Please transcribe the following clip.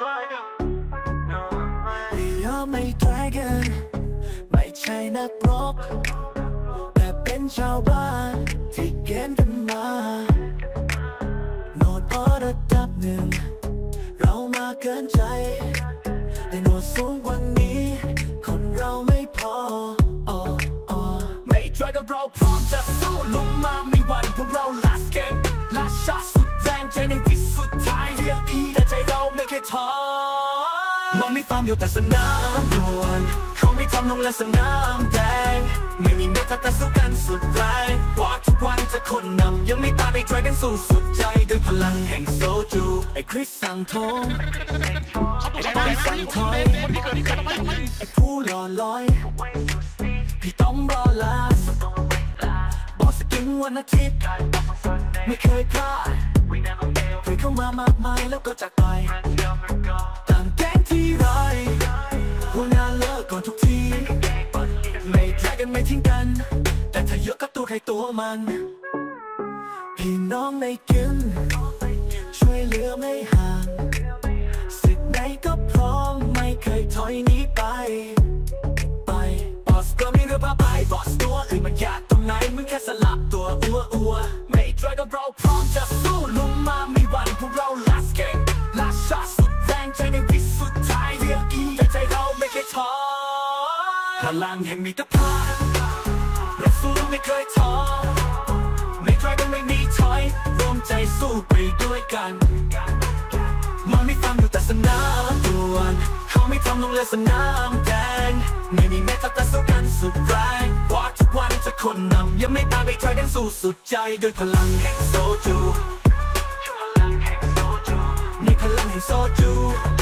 ยอมไม่แดรกัน ไม่ใช่นักรบแต่เป็นชาวบ้านที่เกณฑ์กันมาโนดพอระดับหนึ่ง เรามาเกินใจแต่โนดสูงกว่านี้ คนเราไม่พอออไม่ช่วยกับเราพร้อมจะสู้ลุมมาไม่หวั่นพวกเรา last game last shot ท้อมองไม่ฟาร์มอยู่แต่สนามดวลเขาไม่ทำลงและสนามแดงไม่มีเมตตาแต่สู้กันสุดแรงกว่าทุกวันจะคนนำยังไม่ตามไป drag กันสู้สุดใจด้วยพลังแห่งโซจูไอคริสสั่งทงไอ้ต้อยสั่งถอยไอ้ผู้หล่อลอยพี่ต้องรอลาสบอสกินวันอาทิตย์ไม่เคยพลาด เข้ามามากมายแล้วก็จากไปต่างแก๊งที่ไรหัวหน้าเลิกก่อนทุกที ไม่แยกกันไม่ทิ้งกัน แต่ถ้าเยอะก็ตัวใครตัวมัน พี่น้องไม่กิน ช่วยเหลือไม่ห่างสิทธิ์ไหนก็พร้อมไม่เคยถอยหนีไป ไปบอสก็มีเรือพาไปบอสตัวอื่นมันยากตรงไหนมึงแค่สลับตัวอัวอัวไม่ตรายก็เราพร้อมจะสู้ลุมมา last shot สุดแรงใจในวิสุดท้ายเรียกอีแต่ใจเราไม่เคยท้อพลังแห่งมิตรภาพและสู้ไม่เคยท้อไม่ตรก็ไม่มีถอยรวมใจสู้ไปด้วยกันมันไม่ฟังอยู่แต่สนามดวลเขาไม่ทำลงเรือสนามแดงไม่มีแม้แต่สู้กันสุดแรงว่าทุกวันจะคนนำยังไม่ตามไปทรอยกันสู้สุดใจด้วยพลังแห่งโซจู so true.